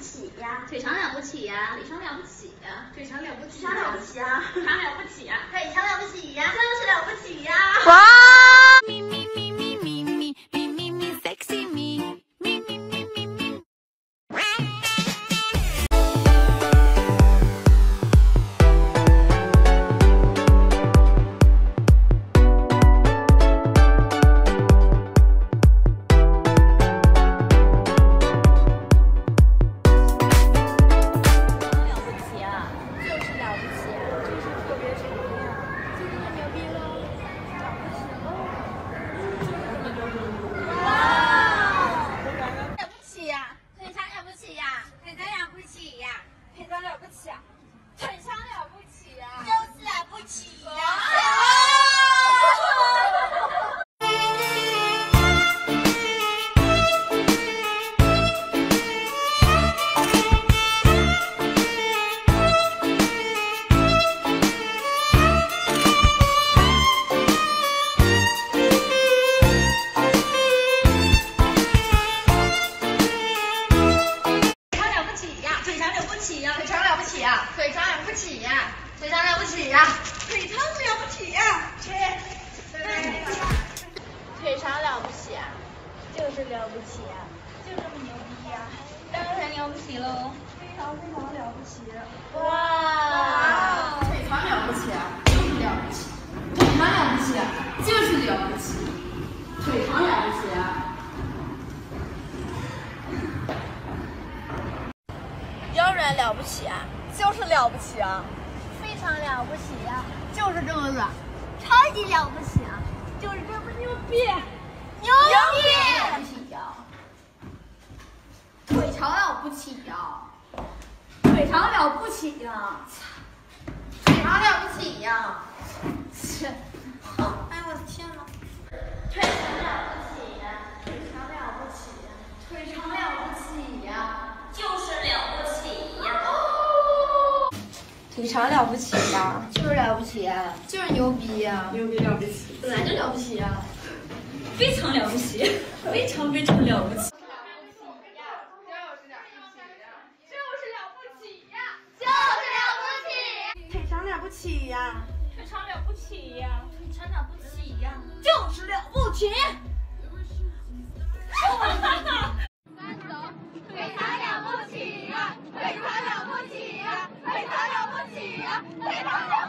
起呀，腿长了不起呀，腿长了不起呀，腿长了不起，长了不起呀，长了不起呀。很强了不起呀，就是了不起呀。腿长了不起呀，腿长了不起呀，腿长了不起呀，切，腿长了不起啊，就是了不起呀，就这么牛逼呀，当然了不起喽，非常非常了不起，哇，腿长了不起啊，就是了不起，腿长了不起啊，就是了不起，腿长了不起啊。腰软了不起啊，就是了不起啊，非常了不起呀，就是这么软，超级了不起啊，就是这么牛逼，牛逼！了不起呀，腿长了不起呀，腿长了不起呀，腿长了不起呀，切！哎呦我的天呐！腿长了不起呀，腿长了不起呀，腿长了不起呀，就是了不起呀。腿长了不起呀，就是了不起呀，就是牛逼呀，牛逼了不起，本来就了不起呀，非常了不起，非常非常了不起。腿长了不起呀，腿长了不起呀，腿长了不起呀，就是了不起。腿长了不起呀，腿长